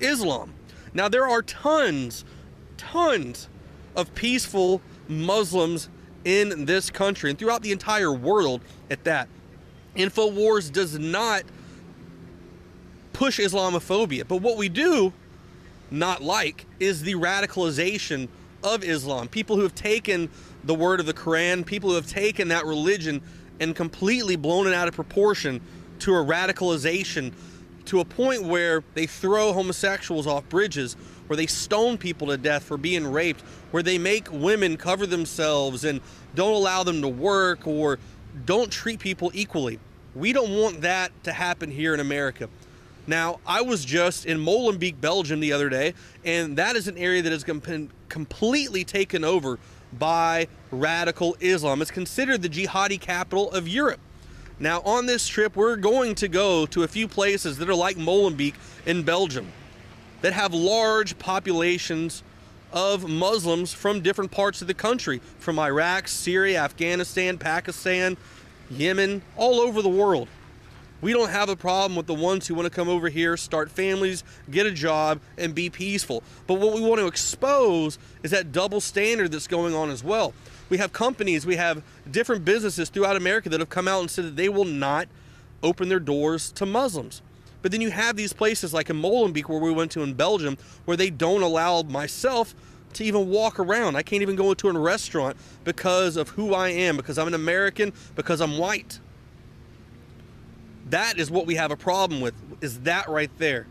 Islam. Now, there are tons, tons of peaceful Muslims in this country and throughout the entire world at that. InfoWars does not push Islamophobia, but what we do not like is the radicalization of Islam. People who have taken the word of the Quran, people who have taken that religion and completely blown it out of proportion to a radicalization to a point where they throw homosexuals off bridges, where they stone people to death for being raped, where they make women cover themselves and don't allow them to work or don't treat people equally. We don't want that to happen here in America. Now, I was just in Molenbeek, Belgium the other day, and that is an area that has been completely taken over by radical Islam. It's considered the jihadi capital of Europe. Now, on this trip, we're going to go to a few places that are like Molenbeek in Belgium that have large populations of Muslims from different parts of the country, from Iraq, Syria, Afghanistan, Pakistan, Yemen, all over the world. We don't have a problem with the ones who want to come over here, start families, get a job, and be peaceful. But what we want to expose is that double standard that's going on as well. We have companies, we have different businesses throughout America that have come out and said that they will not open their doors to Muslims. But then you have these places like in Molenbeek, where we went to in Belgium, where they don't allow myself to even walk around. I can't even go into a restaurant because of who I am, because I'm an American, because I'm white. That is what we have a problem with, is that right there.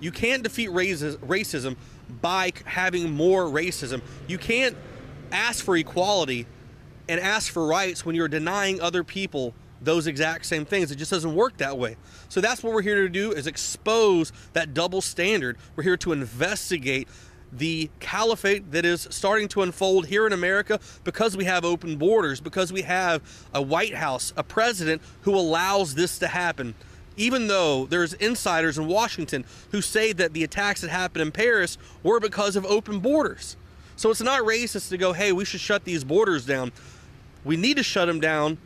You can't defeat racism by having more racism. You can't ask for equality and ask for rights when you're denying other people those exact same things. It just doesn't work that way. So that's what we're here to do is expose that double standard. We're here to investigate the caliphate that is starting to unfold here in America because we have open borders, because we have a White House, a president who allows this to happen. Even though there's insiders in Washington who say that the attacks that happened in Paris were because of open borders. So it's not racist to go, hey, we should shut these borders down. We need to shut them down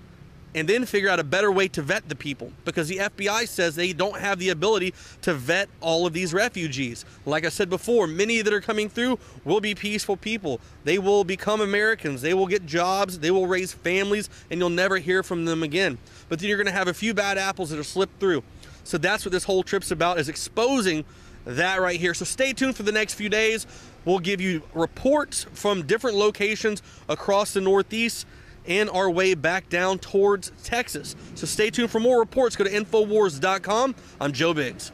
and then figure out a better way to vet the people because the FBI says they don't have the ability to vet all of these refugees. Like I said before, many that are coming through will be peaceful people. They will become Americans. They will get jobs. They will raise families, and you'll never hear from them again. But then you're going to have a few bad apples that are slipped through. So that's what this whole trip's about is exposing that right here. So stay tuned for the next few days. We'll give you reports from different locations across the Northeast and our way back down towards Texas. So stay tuned for more reports. Go to Infowars.com. I'm Joe Biggs.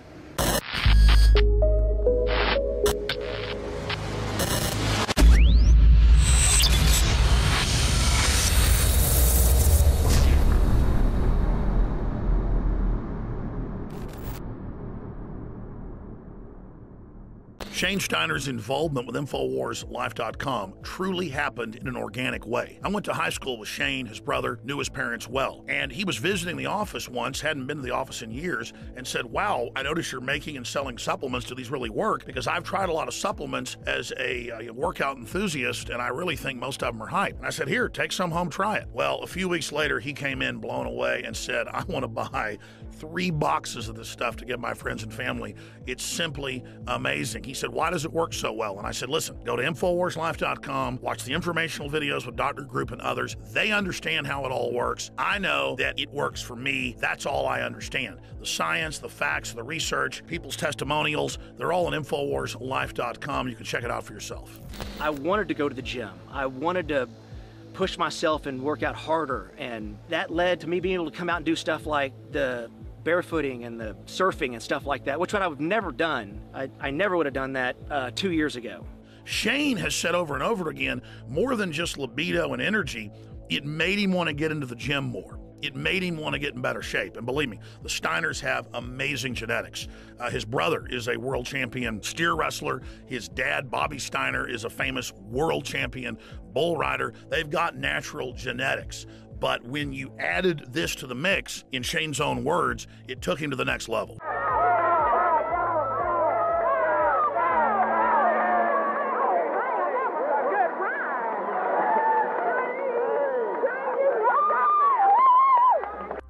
Shane Steiner's involvement with InfoWarsLife.com truly happened in an organic way. I went to high school with Shane, his brother, knew his parents well, and he was visiting the office once, hadn't been to the office in years, and said, Wow, I notice you're making and selling supplements. Do these really work? Because I've tried a lot of supplements as a, a workout enthusiast, and I really think most of them are hype. And I said, Here, take some home, try it. Well, a few weeks later, he came in blown away and said, I want to buy three boxes of this stuff to give my friends and family. It's simply amazing. He said, Why does it work so well? And I said, Listen, go to InfoWarsLife.com, watch the informational videos with Dr. Group and others. They understand how it all works. I know that it works for me. That's all I understand. The science, the facts, the research, people's testimonials, they're all on InfoWarsLife.com. You can check it out for yourself. I wanted to go to the gym. I wanted to push myself and work out harder. And that led to me being able to come out and do stuff like the barefooting and the surfing and stuff like that, which what I've never done. I, I never would have done that uh, two years ago. Shane has said over and over again more than just libido and energy, it made him want to get into the gym more. It made him want to get in better shape. And believe me, the Steiners have amazing genetics. Uh, his brother is a world champion steer wrestler. His dad, Bobby Steiner, is a famous world champion bull rider. They've got natural genetics. But when you added this to the mix, in Shane's own words, it took him to the next level.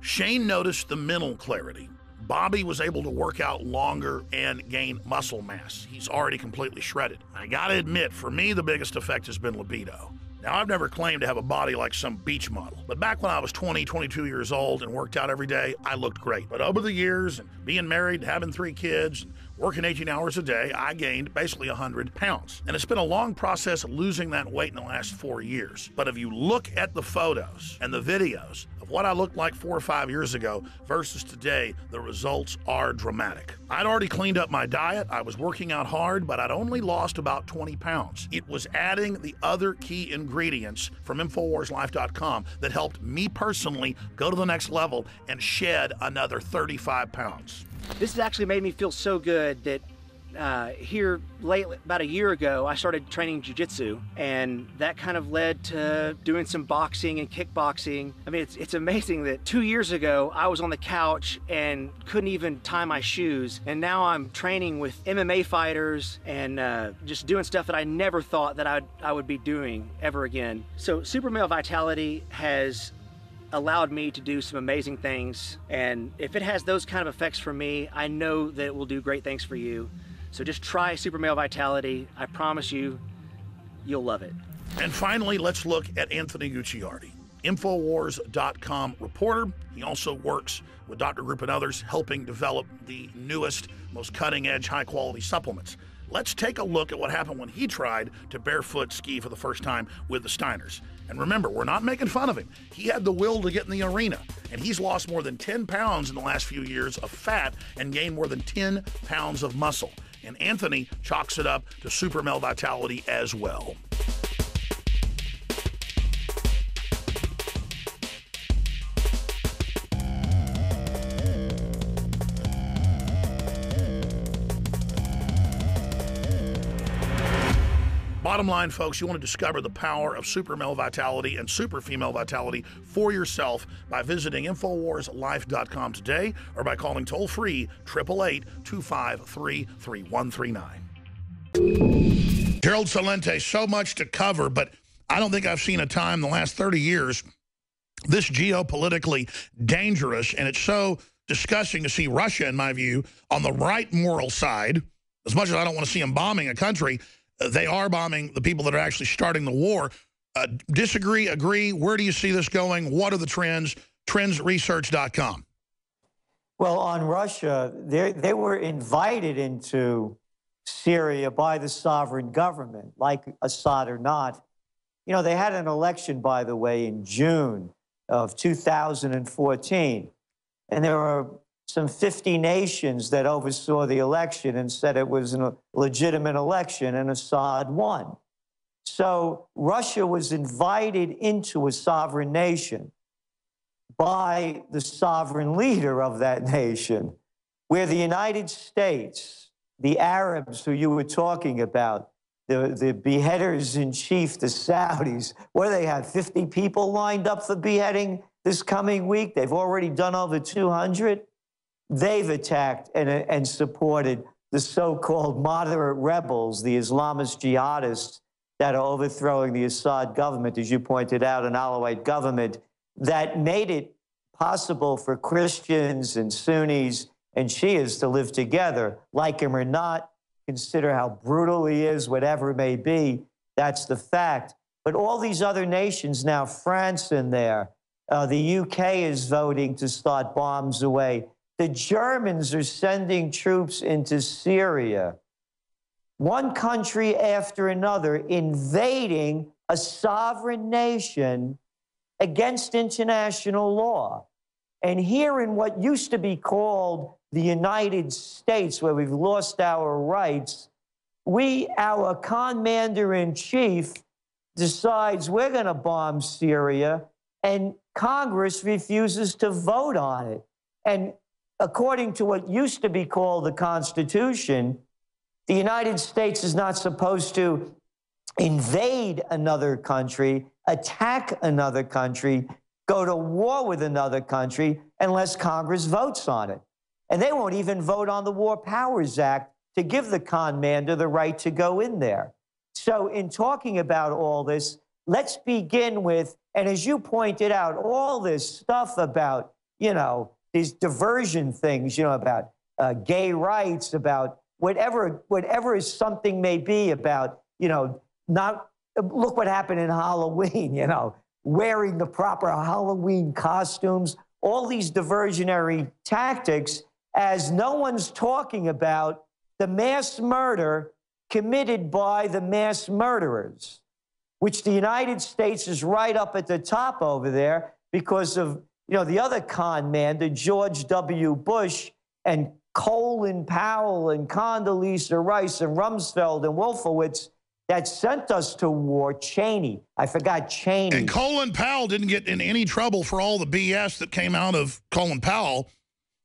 Shane noticed the mental clarity Bobby was able to work out longer and gain muscle mass. He's already completely shredded. I gotta admit, for me, the biggest effect has been libido. Now, I've never claimed to have a body like some beach model, but back when I was 20, 22 years old and worked out every day, I looked great. But over the years, and being married, having three kids, working 18 hours a day, I gained basically 100 pounds. And it's been a long process losing that weight in the last four years. But if you look at the photos and the videos what I looked like four or five years ago versus today, the results are dramatic. I'd already cleaned up my diet. I was working out hard, but I'd only lost about 20 pounds. It was adding the other key ingredients from InfoWarsLife.com that helped me personally go to the next level and shed another 35 pounds. This has actually made me feel so good that uh, here about a year ago, I started training jujitsu, and that kind of led to doing some boxing and kickboxing. I mean, it's it's amazing that two years ago I was on the couch and couldn't even tie my shoes, and now I'm training with MMA fighters and uh, just doing stuff that I never thought that I'd, I would be doing ever again. So, Super Male Vitality has allowed me to do some amazing things. And if it has those kind of effects for me, I know that it will do great things for you. So just try Super Male Vitality. I promise you, you'll love it. And finally, let's look at Anthony Gucciardi, Infowars.com reporter. He also works with Dr. Group and others, helping develop the newest, most cutting edge, high quality supplements. Let's take a look at what happened when he tried to barefoot ski for the first time with the Steiners. And remember, we're not making fun of him. He had the will to get in the arena, and he's lost more than 10 pounds in the last few years of fat and gained more than 10 pounds of muscle. And Anthony chalks it up to super male vitality as well. Bottom line, folks, you want to discover the power of super male vitality and super female vitality for yourself by visiting InfoWarsLife.com today or by calling toll free 888 253 3139. Gerald Celente, so much to cover, but I don't think I've seen a time in the last 30 years this geopolitically dangerous, and it's so disgusting to see Russia, in my view, on the right moral side. As much as I don't want to see them bombing a country, they are bombing the people that are actually starting the war. Uh, disagree, agree? Where do you see this going? What are the trends? Trendsresearch.com. Well, on Russia, they, they were invited into Syria by the sovereign government, like Assad or not. You know, they had an election, by the way, in June of 2014. And there were some 50 nations that oversaw the election and said it was a legitimate election, and Assad won. So Russia was invited into a sovereign nation by the sovereign leader of that nation, where the United States, the Arabs who you were talking about, the, the beheaders in chief, the Saudis, what where they had 50 people lined up for beheading this coming week. They've already done over 200 they've attacked and, and supported the so-called moderate rebels, the Islamist jihadists that are overthrowing the Assad government, as you pointed out, an Alawite government that made it possible for Christians and Sunnis and Shias to live together, like him or not, consider how brutal he is, whatever it may be. That's the fact. But all these other nations now, France in there, uh, the UK is voting to start bombs away. The Germans are sending troops into Syria, one country after another, invading a sovereign nation against international law. And here in what used to be called the United States, where we've lost our rights, we, our commander in chief, decides we're going to bomb Syria, and Congress refuses to vote on it. And according to what used to be called the Constitution, the United States is not supposed to invade another country, attack another country, go to war with another country unless Congress votes on it. And they won't even vote on the War Powers Act to give the commander the right to go in there. So, in talking about all this, let's begin with, and as you pointed out, all this stuff about, you know, these diversion things, you know, about uh, gay rights, about whatever, whatever is something may be about, you know, not look what happened in Halloween, you know, wearing the proper Halloween costumes, all these diversionary tactics, as no one's talking about the mass murder committed by the mass murderers, which the United States is right up at the top over there because of you know the other con man, the George W. Bush and Colin Powell and Condoleezza Rice and Rumsfeld and Wolfowitz that sent us to war, Cheney. I forgot Cheney. And Colin Powell didn't get in any trouble for all the BS that came out of Colin Powell.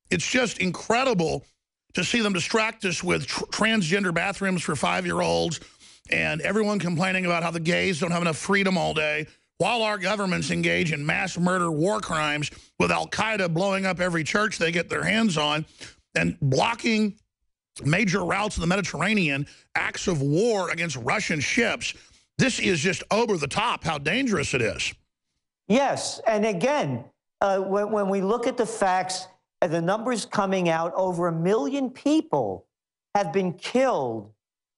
It's just incredible to see them distract us with tr transgender bathrooms for five-year-olds and everyone complaining about how the gays don't have enough freedom all day while our governments engage in mass murder war crimes with al-Qaeda blowing up every church they get their hands on and blocking major routes in the Mediterranean, acts of war against Russian ships. This is just over the top how dangerous it is. Yes. And again, uh, when, when we look at the facts and the numbers coming out, over a million people have been killed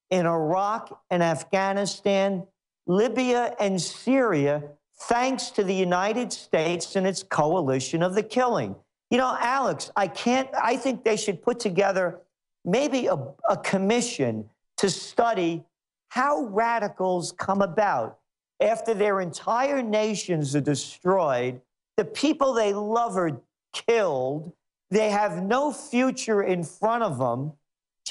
in Iraq and Afghanistan, Libya and Syria, thanks to the United States and its coalition of the killing. You know, Alex, I can't, I think they should put together maybe a, a commission to study how radicals come about after their entire nations are destroyed, the people they love are killed, they have no future in front of them.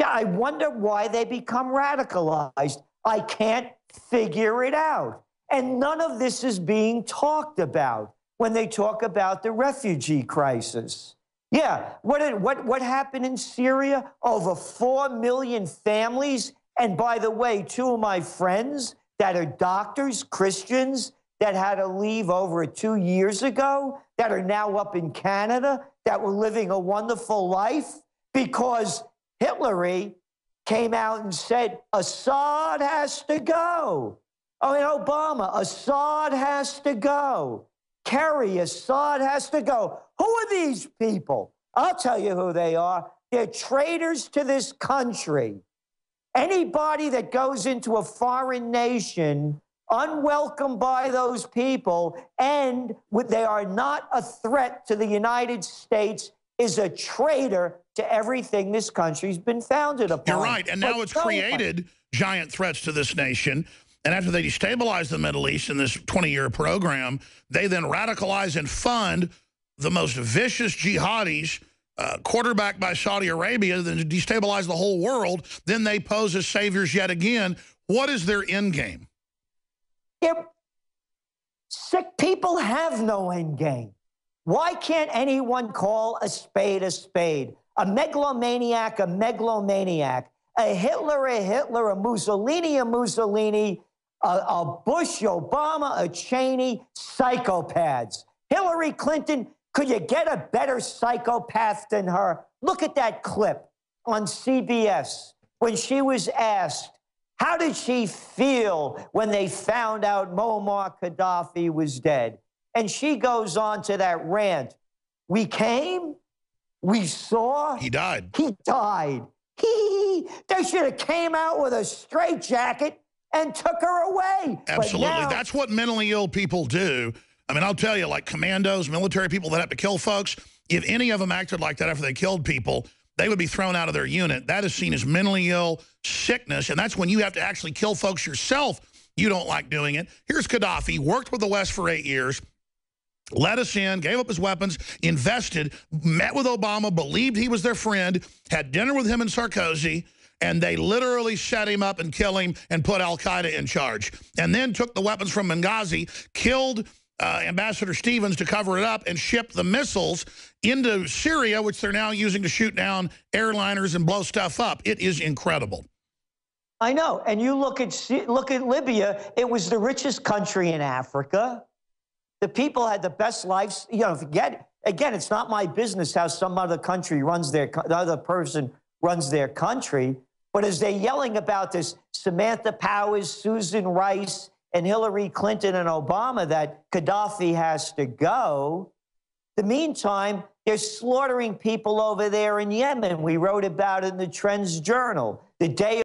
I wonder why they become radicalized. I can't figure it out. And none of this is being talked about when they talk about the refugee crisis. Yeah, what, what, what happened in Syria? Over 4 million families. And by the way, two of my friends that are doctors, Christians, that had to leave over two years ago, that are now up in Canada, that were living a wonderful life because Hillary came out and said, Assad has to go. Oh, and Obama, Assad has to go. Kerry, Assad has to go. Who are these people? I'll tell you who they are. They're traitors to this country. Anybody that goes into a foreign nation unwelcome by those people and they are not a threat to the United States is a traitor to everything this country's been founded upon. You're right. And now but it's created giant threats to this nation. And after they destabilize the Middle East in this 20-year program, they then radicalize and fund the most vicious jihadis uh, quarterbacked by Saudi Arabia, then destabilize the whole world. Then they pose as saviors yet again. What is their end game? Yep. Sick people have no end game. Why can't anyone call a spade a spade? A megalomaniac, a megalomaniac. A Hitler, a Hitler, a Mussolini, a Mussolini, a, a Bush, Obama, a Cheney, psychopaths. Hillary Clinton, could you get a better psychopath than her? Look at that clip on CBS when she was asked, how did she feel when they found out Muammar Gaddafi was dead? And she goes on to that rant. We came, we saw. He died. He died. He, they should have came out with a straitjacket and took her away. Absolutely. Now, That's what mentally ill people do. I mean, I'll tell you, like commandos, military people that have to kill folks, if any of them acted like that after they killed people, they would be thrown out of their unit. That is seen as mentally ill sickness, and that's when you have to actually kill folks yourself. You don't like doing it. Here's Gaddafi, worked with the West for eight years, let us in, gave up his weapons, invested, met with Obama, believed he was their friend, had dinner with him and Sarkozy, and they literally set him up and killed him and put al-Qaeda in charge. And then took the weapons from Benghazi, killed uh, Ambassador Stevens to cover it up and ship the missiles into Syria, which they're now using to shoot down airliners and blow stuff up. It is incredible. I know. And you look at look at Libya, it was the richest country in Africa. The people had the best lives. You know, forget again, it's not my business how some other country runs their the other person runs their country. But as they're yelling about this, Samantha Powers, Susan Rice, and Hillary Clinton and Obama that Gaddafi has to go. The meantime, They're slaughtering people over there in Yemen. We wrote about it in the Trends Journal. The day